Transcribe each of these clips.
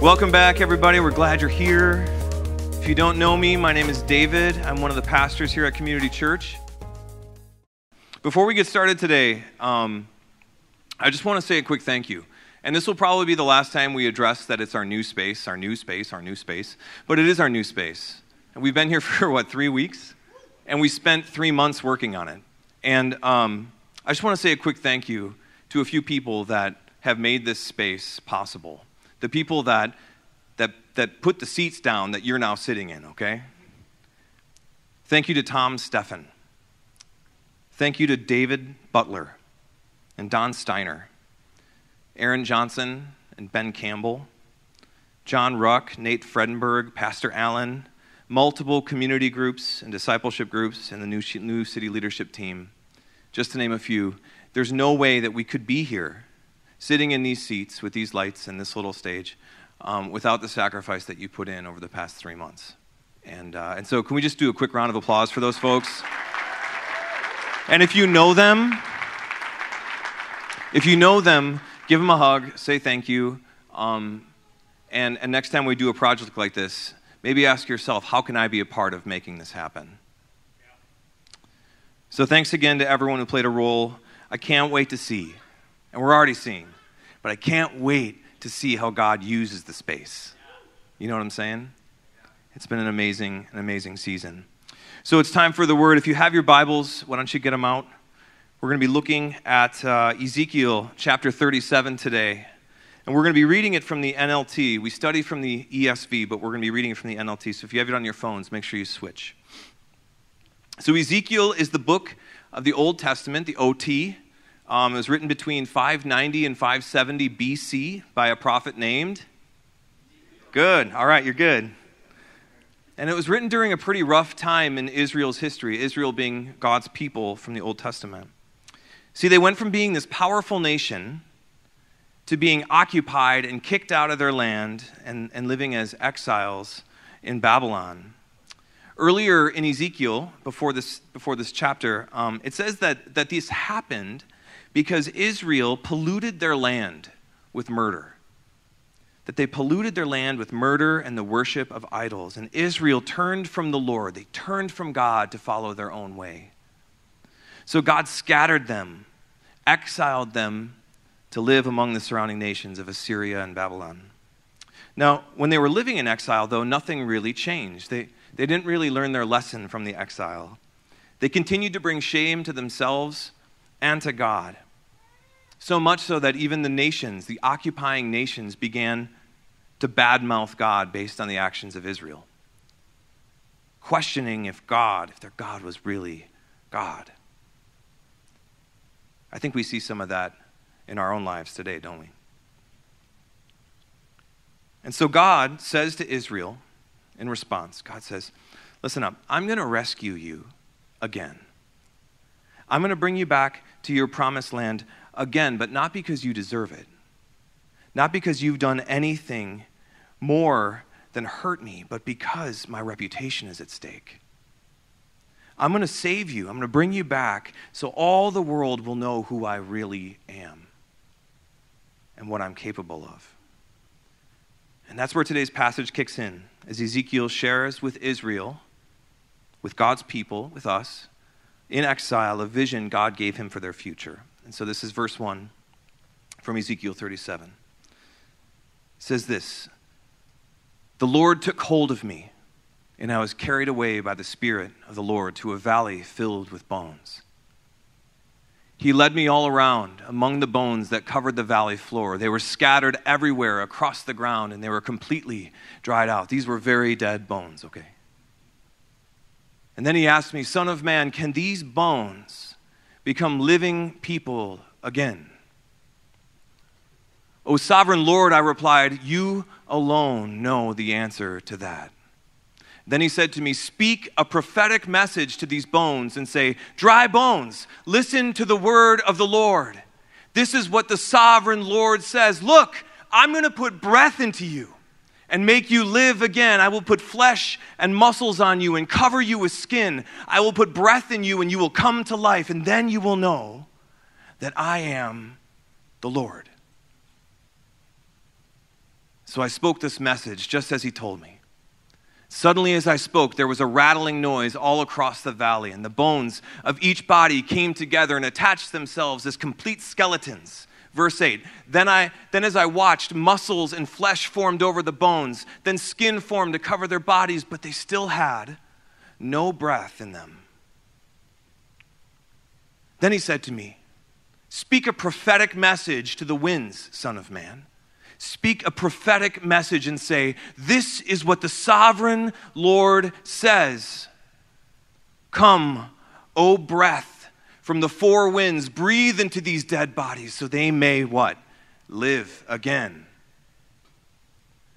Welcome back, everybody. We're glad you're here. If you don't know me, my name is David. I'm one of the pastors here at Community Church. Before we get started today, um, I just want to say a quick thank you. And this will probably be the last time we address that it's our new space, our new space, our new space. But it is our new space. And we've been here for, what, three weeks? And we spent three months working on it. And um, I just want to say a quick thank you to a few people that have made this space possible the people that, that, that put the seats down that you're now sitting in, okay? Thank you to Tom Steffen. Thank you to David Butler and Don Steiner, Aaron Johnson and Ben Campbell, John Ruck, Nate Fredenberg, Pastor Allen, multiple community groups and discipleship groups, and the new, new city leadership team, just to name a few. There's no way that we could be here sitting in these seats with these lights and this little stage um, without the sacrifice that you put in over the past three months. And, uh, and so, can we just do a quick round of applause for those folks? And if you know them, if you know them, give them a hug, say thank you. Um, and, and next time we do a project like this, maybe ask yourself, how can I be a part of making this happen? So, thanks again to everyone who played a role. I can't wait to see and we're already seeing. But I can't wait to see how God uses the space. You know what I'm saying? It's been an amazing, an amazing season. So it's time for the word. If you have your Bibles, why don't you get them out? We're going to be looking at uh, Ezekiel chapter 37 today. And we're going to be reading it from the NLT. We study from the ESV, but we're going to be reading it from the NLT. So if you have it on your phones, make sure you switch. So Ezekiel is the book of the Old Testament, the OT. Um, it was written between 590 and 570 BC by a prophet named. Good. All right, you're good. And it was written during a pretty rough time in Israel's history, Israel being God's people from the Old Testament. See, they went from being this powerful nation to being occupied and kicked out of their land and, and living as exiles in Babylon. Earlier in Ezekiel, before this, before this chapter, um, it says that, that this happened because Israel polluted their land with murder. That they polluted their land with murder and the worship of idols. And Israel turned from the Lord. They turned from God to follow their own way. So God scattered them, exiled them to live among the surrounding nations of Assyria and Babylon. Now, when they were living in exile, though, nothing really changed. They, they didn't really learn their lesson from the exile. They continued to bring shame to themselves and to God. So much so that even the nations, the occupying nations, began to badmouth God based on the actions of Israel, questioning if God, if their God was really God. I think we see some of that in our own lives today, don't we? And so God says to Israel in response, God says, Listen up, I'm going to rescue you again. I'm going to bring you back to your promised land again, but not because you deserve it, not because you've done anything more than hurt me, but because my reputation is at stake. I'm going to save you. I'm going to bring you back so all the world will know who I really am and what I'm capable of. And that's where today's passage kicks in as Ezekiel shares with Israel, with God's people, with us, in exile a vision God gave him for their future. And so this is verse 1 from Ezekiel 37. It says this The Lord took hold of me, and I was carried away by the Spirit of the Lord to a valley filled with bones. He led me all around among the bones that covered the valley floor. They were scattered everywhere across the ground, and they were completely dried out. These were very dead bones, okay? And then he asked me, Son of man, can these bones become living people again? O sovereign Lord, I replied, You alone know the answer to that. Then he said to me, Speak a prophetic message to these bones and say, Dry bones, listen to the word of the Lord. This is what the sovereign Lord says Look, I'm going to put breath into you and make you live again. I will put flesh and muscles on you and cover you with skin. I will put breath in you and you will come to life, and then you will know that I am the Lord. So I spoke this message just as he told me. Suddenly, as I spoke, there was a rattling noise all across the valley, and the bones of each body came together and attached themselves as complete skeletons. Verse 8 then, I, then as I watched, muscles and flesh formed over the bones, then skin formed to cover their bodies, but they still had no breath in them. Then he said to me, Speak a prophetic message to the winds, Son of Man speak a prophetic message and say, This is what the sovereign Lord says. Come, O breath from the four winds, breathe into these dead bodies so they may what? Live again.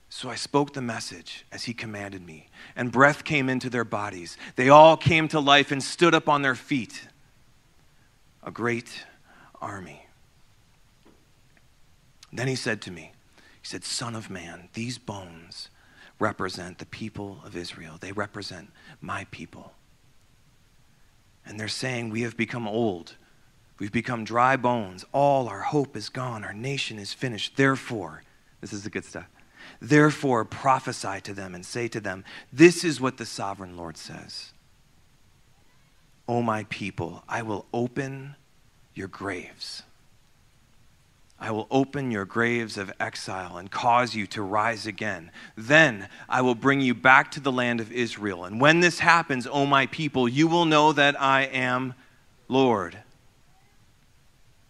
So I spoke the message as he commanded me, and breath came into their bodies. They all came to life and stood up on their feet. A great army. Then he said to me, he said, Son of man, these bones represent the people of Israel. They represent my people. And they're saying, We have become old. We've become dry bones. All our hope is gone. Our nation is finished. Therefore, this is the good stuff. Therefore, prophesy to them and say to them, This is what the sovereign Lord says. O my people, I will open your graves I will open your graves of exile and cause you to rise again. Then I will bring you back to the land of Israel. And when this happens, O my people, you will know that I am Lord.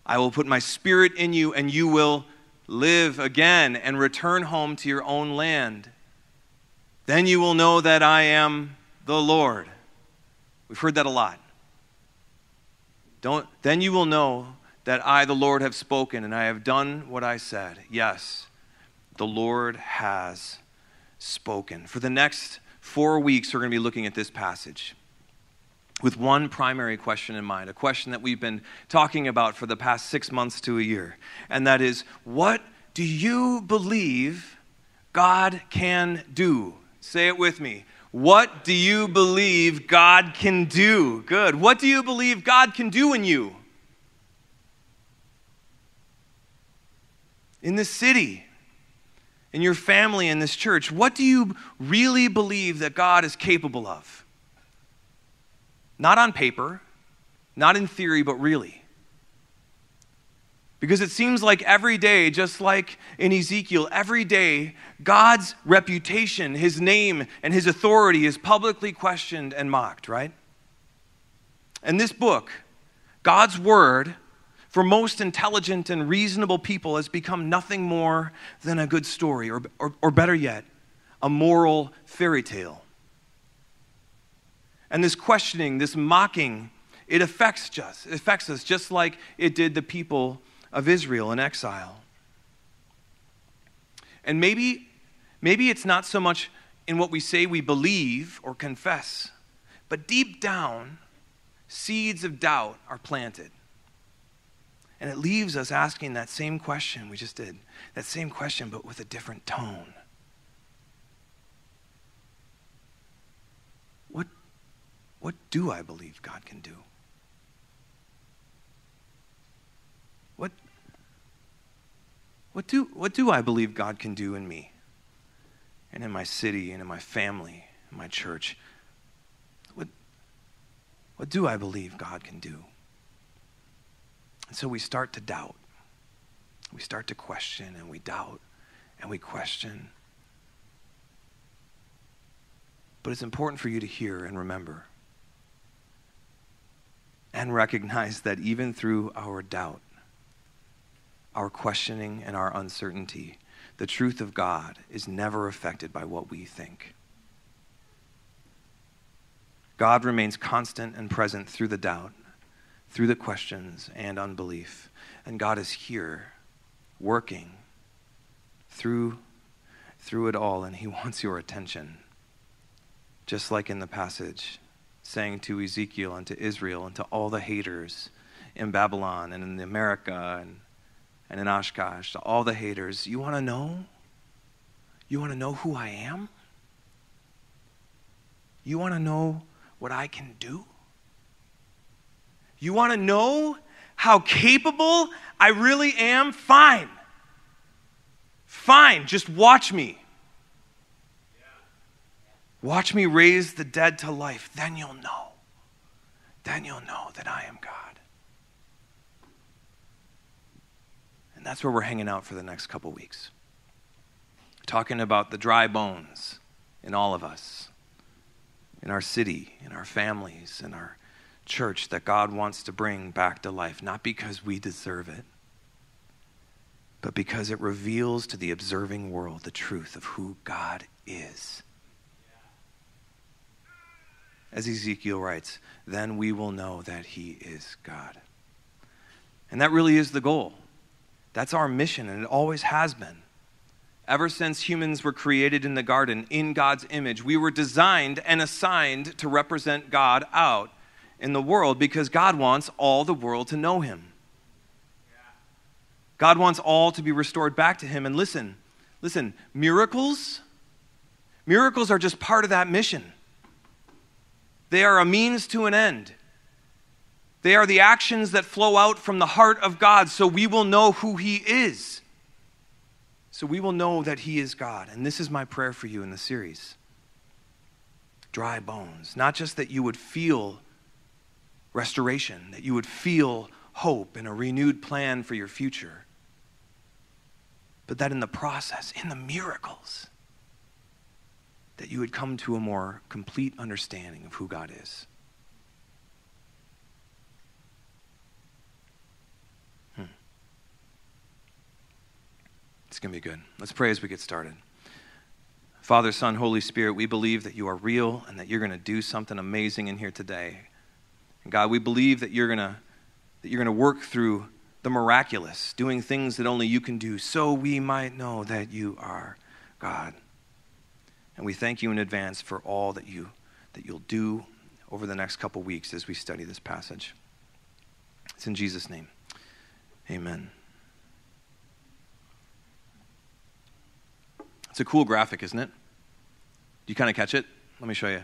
I will put my spirit in you, and you will live again and return home to your own land. Then you will know that I am the Lord. We've heard that a lot. Don't, then you will know that I, the Lord, have spoken and I have done what I said. Yes, the Lord has spoken. For the next four weeks, we're going to be looking at this passage with one primary question in mind, a question that we've been talking about for the past six months to a year. And that is, what do you believe God can do? Say it with me. What do you believe God can do? Good. What do you believe God can do in you? In this city, in your family, in this church? What do you really believe that God is capable of? Not on paper, not in theory, but really. Because it seems like every day, just like in Ezekiel, every day, God's reputation, his name, and his authority is publicly questioned and mocked, right? And this book, God's word, for most intelligent and reasonable people has become nothing more than a good story, or, or, or better yet, a moral fairy tale. And this questioning, this mocking, it affects just it affects us just like it did the people of Israel in exile. And maybe maybe it's not so much in what we say we believe or confess, but deep down seeds of doubt are planted. And it leaves us asking that same question we just did, that same question, but with a different tone. What, what do I believe God can do? What, what, do, what do I believe God can do in me and in my city and in my family, in my church? What, what do I believe God can do? And so we start to doubt. We start to question and we doubt and we question. But it's important for you to hear and remember and recognize that even through our doubt, our questioning, and our uncertainty, the truth of God is never affected by what we think. God remains constant and present through the doubt through the questions and unbelief. And God is here working through through it all and he wants your attention. Just like in the passage saying to Ezekiel and to Israel and to all the haters in Babylon and in America and, and in Oshkosh, to all the haters, you want to know? You want to know who I am? You want to know what I can do? You want to know how capable I really am? Fine. Fine, just watch me. Watch me raise the dead to life. Then you'll know. Then you'll know that I am God. And that's where we're hanging out for the next couple weeks. Talking about the dry bones in all of us, in our city, in our families, in our church that God wants to bring back to life, not because we deserve it, but because it reveals to the observing world the truth of who God is. As Ezekiel writes, then we will know that He is God. And that really is the goal. That's our mission, and it always has been. Ever since humans were created in the garden in God's image, we were designed and assigned to represent God out in the world because God wants all the world to know Him. God wants all to be restored back to Him. And listen, listen, miracles, miracles are just part of that mission. They are a means to an end. They are the actions that flow out from the heart of God so we will know who He is. So we will know that He is God. And this is my prayer for you in the series dry bones. Not just that you would feel restoration, that you would feel hope and a renewed plan for your future, but that in the process, in the miracles, that you would come to a more complete understanding of who God is. Hmm. It's going to be good. Let's pray as we get started. Father, Son, Holy Spirit, we believe that you are real and that you're going to do something amazing in here today. And God, we believe that you're going to that you're going to work through the miraculous, doing things that only you can do, so we might know that you are God. And we thank you in advance for all that you that you'll do over the next couple weeks as we study this passage. It's in Jesus' name. Amen. It's a cool graphic, isn't it? Do you kind of catch it? Let me show you.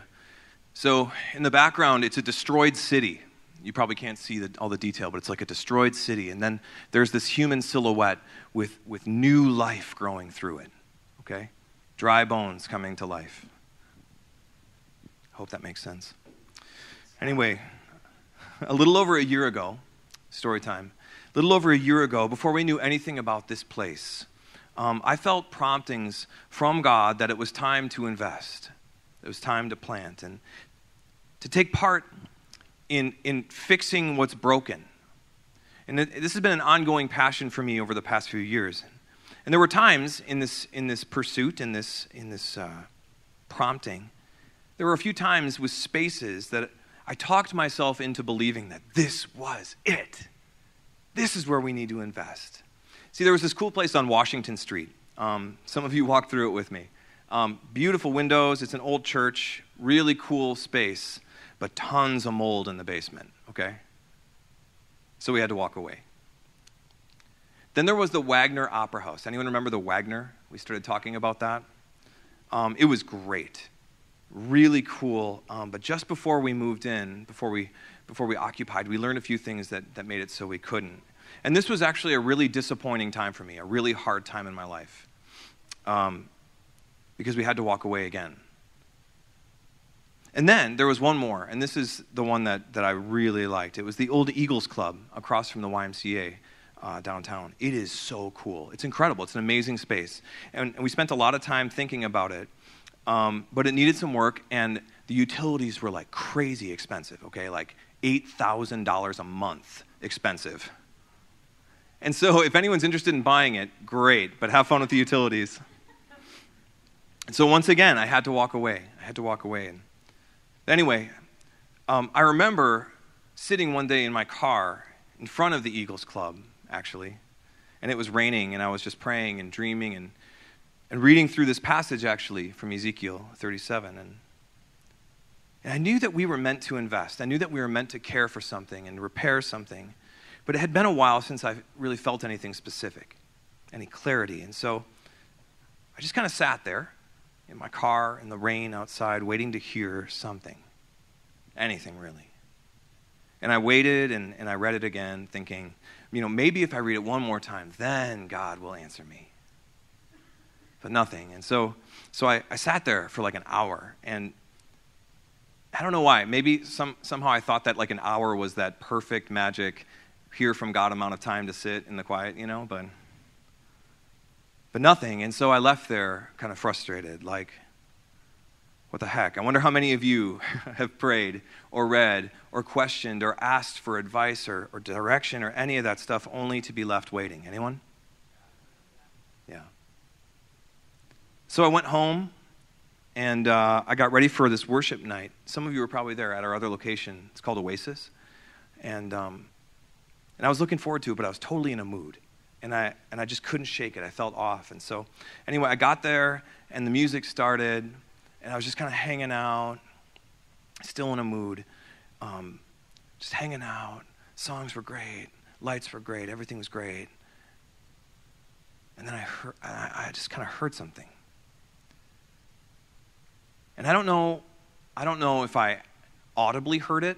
So, in the background, it's a destroyed city. You probably can't see the, all the detail, but it's like a destroyed city. And then there's this human silhouette with, with new life growing through it. Okay? dry bones coming to life. Hope that makes sense. Anyway, a little over a year ago, story time, a little over a year ago, before we knew anything about this place, um, I felt promptings from God that it was time to invest. It was time to plant and to take part in, in fixing what's broken. And this has been an ongoing passion for me over the past few years. And there were times in this, in this pursuit, in this, in this uh, prompting, there were a few times with spaces that I talked myself into believing that this was it. This is where we need to invest. See, there was this cool place on Washington Street. Um, some of you walked through it with me. Um, beautiful windows, it's an old church, really cool space, but tons of mold in the basement, okay? So we had to walk away. Then there was the Wagner Opera House. Anyone remember the Wagner? We started talking about that. Um, it was great, really cool. Um, but just before we moved in, before we, before we occupied, we learned a few things that, that made it so we couldn't. And this was actually a really disappointing time for me, a really hard time in my life, um, because we had to walk away again. And then there was one more, and this is the one that, that I really liked. It was the Old Eagles Club across from the YMCA uh, downtown. It is so cool. It's incredible. It's an amazing space. And, and we spent a lot of time thinking about it, um, but it needed some work, and the utilities were like crazy expensive, okay? Like $8,000 a month expensive. And so, if anyone's interested in buying it, great, but have fun with the utilities. And so, once again, I had to walk away. I had to walk away. And anyway, um, I remember sitting one day in my car in front of the Eagles Club actually. And it was raining, and I was just praying and dreaming and, and reading through this passage, actually, from Ezekiel 37. And, and I knew that we were meant to invest. I knew that we were meant to care for something and repair something. But it had been a while since I really felt anything specific, any clarity. And so I just kind of sat there in my car in the rain outside, waiting to hear something. Anything, really. And I waited and, and I read it again, thinking, you know, maybe if I read it one more time, then God will answer me. but nothing. And so, so I, I sat there for like an hour, and I don't know why. Maybe some, somehow I thought that like an hour was that perfect magic, hear from God amount of time to sit in the quiet, you know, but, but nothing. And so I left there kind of frustrated, like, what the heck? I wonder how many of you have prayed or read or questioned or asked for advice or, or direction or any of that stuff only to be left waiting. Anyone? Yeah. So I went home and uh, I got ready for this worship night. Some of you were probably there at our other location. It's called Oasis. And, um, and I was looking forward to it, but I was totally in a mood. And I, and I just couldn't shake it. I felt off. And so, anyway, I got there and the music started and I was just kind of hanging out, still in a mood, um, just hanging out. Songs were great, lights were great, everything was great. And then I heard, I, I just kind of heard something. And I don't know, I don't know if I audibly heard it,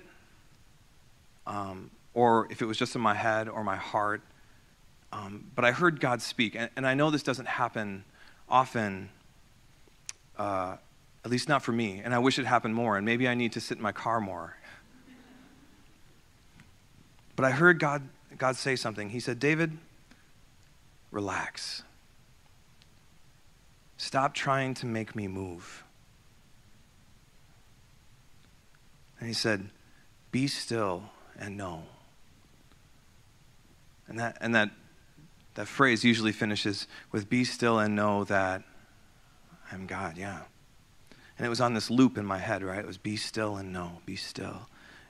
um, or if it was just in my head or my heart. Um, but I heard God speak, and, and, I know this doesn't happen often. Uh, at least not for me. And I wish it happened more. And maybe I need to sit in my car more. But I heard God, God say something. He said, David, relax. Stop trying to make me move. And he said, Be still and know. And that, and that, that phrase usually finishes with Be still and know that I'm God, yeah. And it was on this loop in my head, right? It was be still and know, be still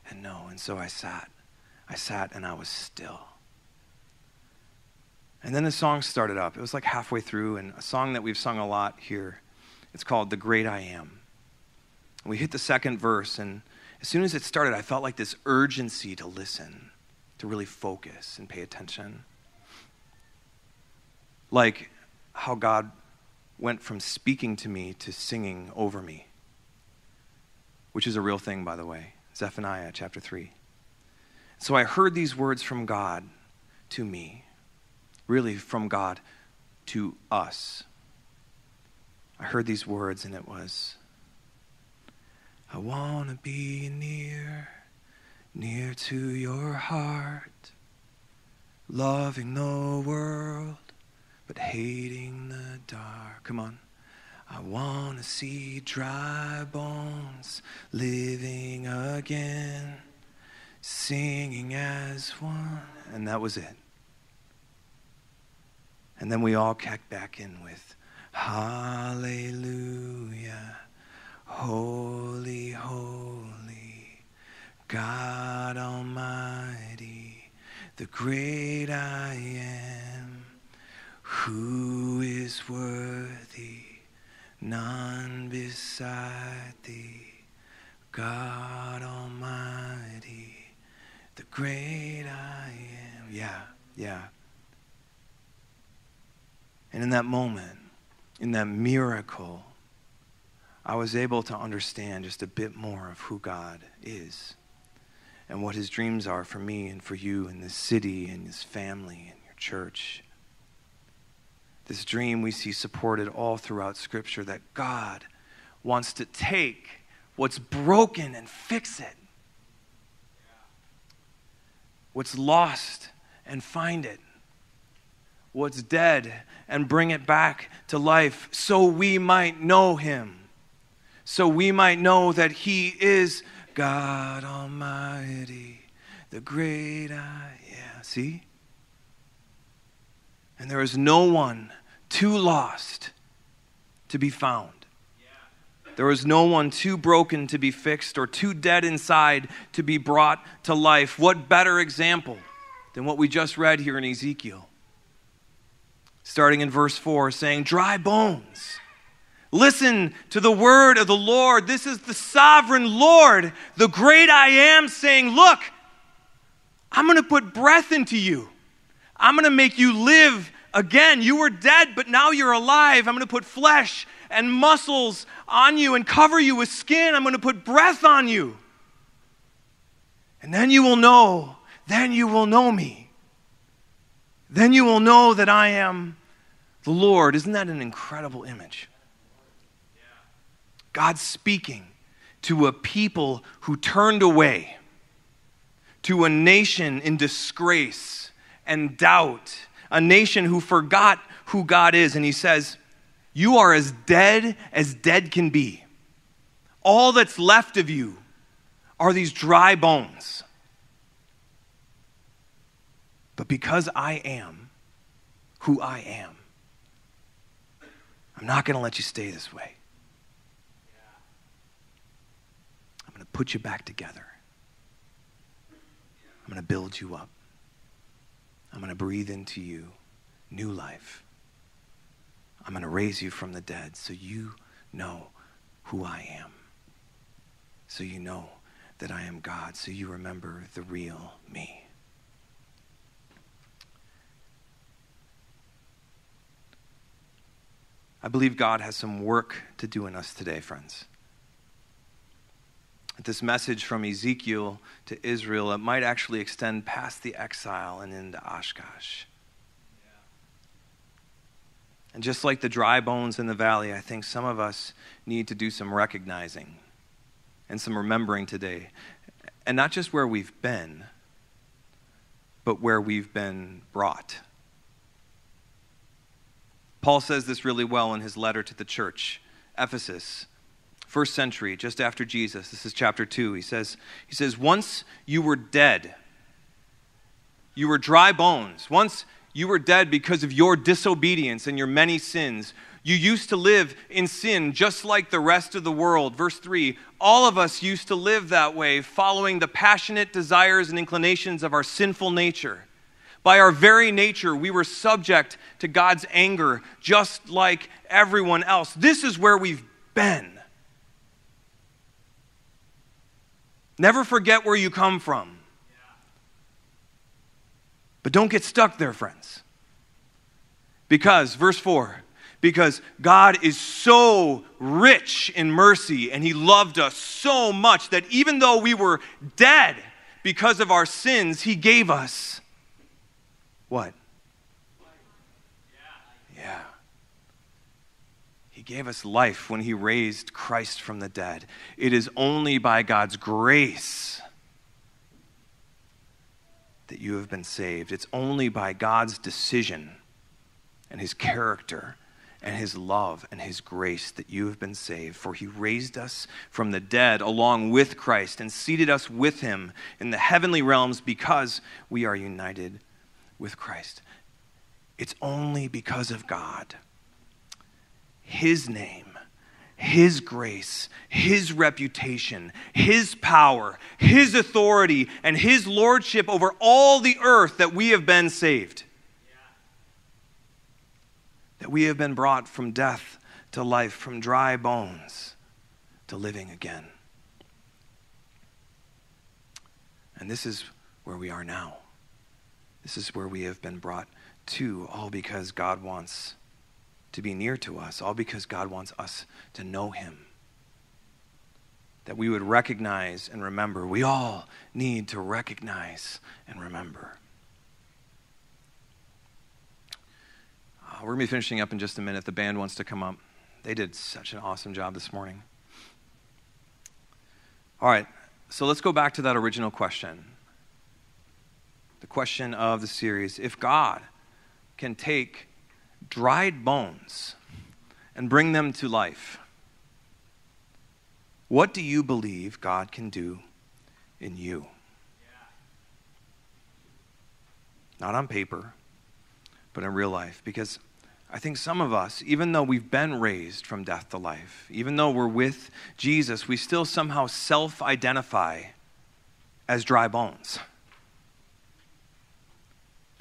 and know. And so I sat. I sat and I was still. And then the song started up. It was like halfway through, and a song that we've sung a lot here. It's called The Great I Am. We hit the second verse, and as soon as it started, I felt like this urgency to listen, to really focus and pay attention. Like how God went from speaking to me to singing over me, which is a real thing, by the way. Zephaniah chapter 3. So I heard these words from God to me, really from God to us. I heard these words, and it was I want to be near, near to your heart, loving the world but hating the dark. Come on. I want to see dry bones living again, singing as one. And that was it. And then we all kicked back in with Hallelujah, holy, holy, God Almighty, the great I am. Who is worthy? None beside thee, God Almighty, the great I am. Yeah, yeah. And in that moment, in that miracle, I was able to understand just a bit more of who God is and what his dreams are for me and for you and this city and his family and your church. This dream we see supported all throughout Scripture that God wants to take what's broken and fix it, what's lost and find it, what's dead and bring it back to life so we might know Him, so we might know that He is God Almighty, the great I. Yeah, see? And there is no one too lost to be found. There was no one too broken to be fixed or too dead inside to be brought to life. What better example than what we just read here in Ezekiel? Starting in verse 4, saying, Dry bones. Listen to the word of the Lord. This is the sovereign Lord, the great I am, saying, Look, I'm going to put breath into you. I'm going to make you live Again, you were dead, but now you're alive. I'm going to put flesh and muscles on you and cover you with skin. I'm going to put breath on you. And then you will know, then you will know me. Then you will know that I am The Lord, isn't that an incredible image? God speaking to a people who turned away, to a nation in disgrace and doubt, a nation who forgot who God is. And he says, You are as dead as dead can be. All that's left of you are these dry bones. But because I am who I am, I'm not going to let you stay this way. I'm going to put you back together. I'm going to build you up. I'm going to breathe into you new life. I'm going to raise you from the dead so you know who I am. So you know that I am God. So you remember the real me. I believe God has some work to do in us today, friends. This message from Ezekiel to Israel, it might actually extend past the exile and into Oshkosh. And just like the dry bones in the valley, I think some of us need to do some recognizing and some remembering today. And not just where we've been, but where we've been brought. Paul says this really well in his letter to the church, Ephesus, first century, just after Jesus. This is chapter 2. He says, he says, Once you were dead, you were dry bones. Once you were dead because of your disobedience and your many sins. You used to live in sin just like the rest of the world. Verse 3 All of us used to live that way, following the passionate desires and inclinations of our sinful nature. By our very nature, we were subject to God's anger, just like everyone else. This is where we've been. Never forget where you come from. But don't get stuck there, friends. Because, verse 4, because God is so rich in mercy and He loved us so much that even though we were dead because of our sins, He gave us what? He gave us life when He raised Christ from the dead. It is only by God's grace that you have been saved. It's only by God's decision and His character and his love and his grace that you have been saved. For he raised us from the dead along with Christ and seated us with him in the heavenly realms because we are united with Christ. It's only because of God, His name, His grace, His reputation, His power, His authority, and His lordship over all the earth that we have been saved. That we have been brought from death to life, from dry bones to living again. And this is where we are now. This is where we have been brought to, all because God wants to be near to us, all because God wants us to know Him. That we would recognize and remember. We all need to recognize and remember. Uh, we're going to be finishing up in just a minute. The band wants to come up. They did such an awesome job this morning. All right, so let's go back to that original question the question of the series if God can take dried bones and bring them to life, what do you believe God can do in you? Not on paper, but in real life. Because I think some of us, even though we've been raised from death to life, even though we're with Jesus, we still somehow self identify as dry bones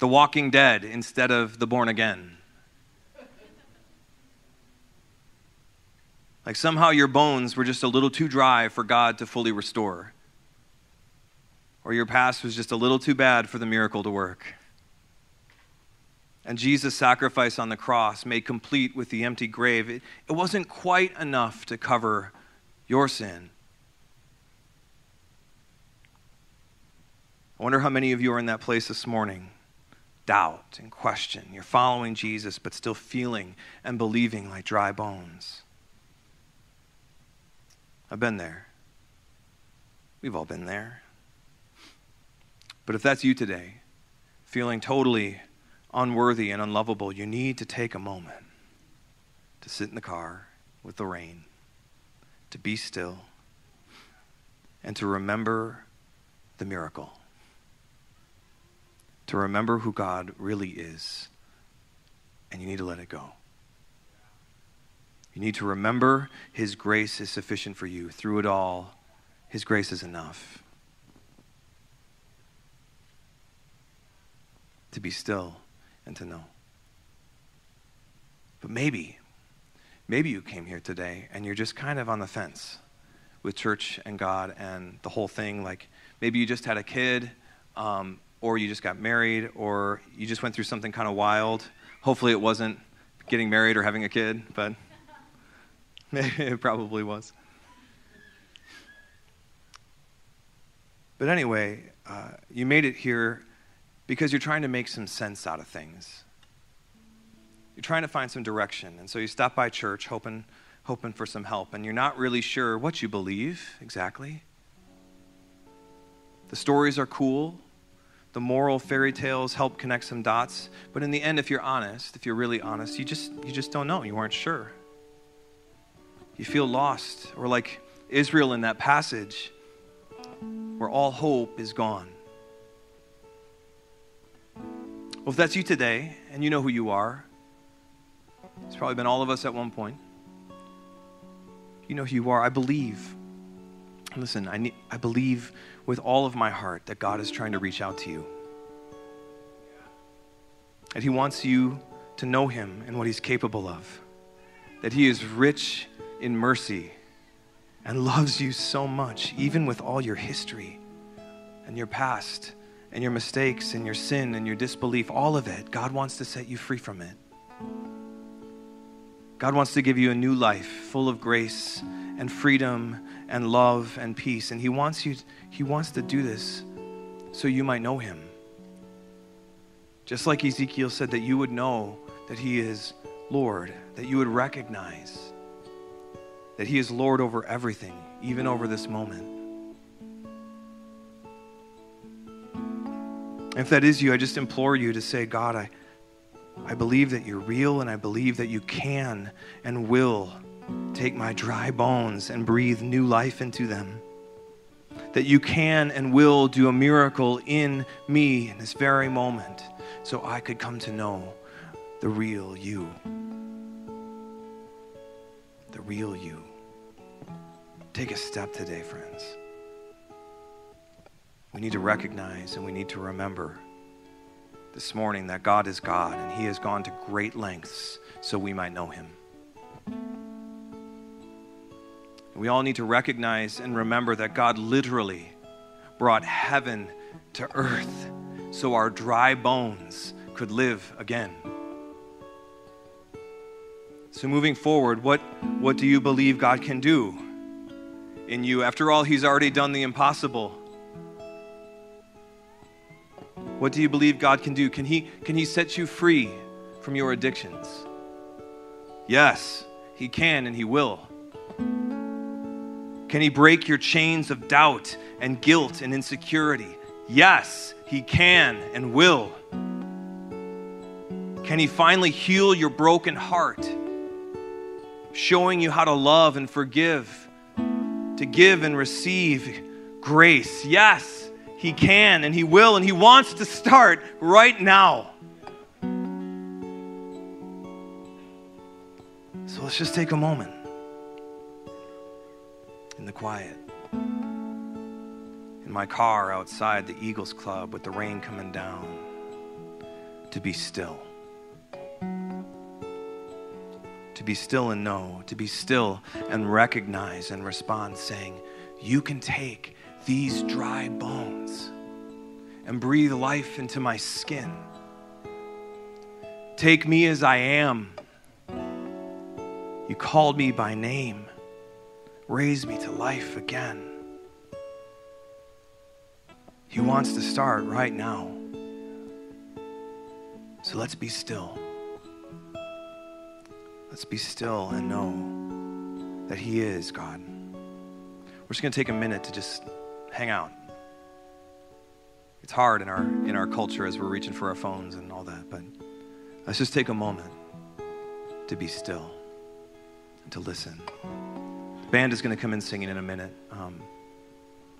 the walking dead instead of the born again. Like somehow your bones were just a little too dry for God to fully restore. Or your past was just a little too bad for the miracle to work. And Jesus' sacrifice on the cross, made complete with the empty grave, it, it wasn't quite enough to cover your sin. I wonder how many of you are in that place this morning doubt and question. You're following Jesus, but still feeling and believing like dry bones. I've been there. We've all been there. But if that's you today, feeling totally unworthy and unlovable, you need to take a moment to sit in the car with the rain, to be still, and to remember the miracle to remember who God really is, and you need to let it go. You need to remember His grace is sufficient for you. Through it all, His grace is enough. To be still and to know. But maybe, maybe you came here today and you're just kind of on the fence with church and God and the whole thing. Like maybe you just had a kid. Um, or you just got married, or you just went through something kind of wild. Hopefully, it wasn't getting married or having a kid, but it probably was. But anyway, uh, you made it here because you're trying to make some sense out of things. You're trying to find some direction. And so you stop by church hoping, hoping for some help, and you're not really sure what you believe exactly. The stories are cool, the moral fairy tales help connect some dots but in the end if you're honest if you're really honest you just you just don't know you weren't sure you feel lost or like israel in that passage where all hope is gone well if that's you today and you know who you are it's probably been all of us at one point you know who you are i believe listen i, need, I believe with all of my heart that God is trying to reach out to you. That He wants you to know Him and what He's capable of. That He is rich in mercy and loves you so much, even with all your history and your past and your mistakes and your sin and your disbelief, all of it. God wants to set you free from it. God wants to give you a new life full of grace and freedom and love and peace. And He wants you, He wants to do this so you might know Him. Just like Ezekiel said, that you would know that He is Lord, that you would recognize that He is Lord over everything, even over this moment. If that is you, I just implore you to say, God, I, I believe that you're real and I believe that you can and will take my dry bones and breathe new life into them. That you can and will do a miracle in me in this very moment so I could come to know the real you. The real you. Take a step today, friends. We need to recognize and we need to remember this morning that God is God and He has gone to great lengths so we might know Him. We all need to recognize and remember that God literally brought heaven to earth so our dry bones could live again. So, moving forward, what, what do you believe God can do in you? After all, He's already done the impossible. What do you believe God can do? Can He, can he set you free from your addictions? Yes, He can and He will. Can He break your chains of doubt and guilt and insecurity? Yes, He can and will. Can He finally heal your broken heart, showing you how to love and forgive, to give and receive grace? Yes, He can and He will, and He wants to start right now. So let's just take a moment in the quiet. In my car outside the Eagles Club with the rain coming down, to be still. To be still and know, to be still and recognize and respond, saying, You can take these dry bones and breathe life into my skin. Take me as I am. You called me by name raise me to life again. He wants to start right now. So let's be still. Let's be still and know that He is God. We're just going to take a minute to just hang out. It's hard in our, in our culture as we're reaching for our phones and all that, but let's just take a moment to be still and to listen. The band is going to come in singing in a minute. Um,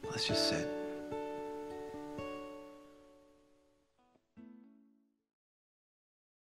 let's just sit.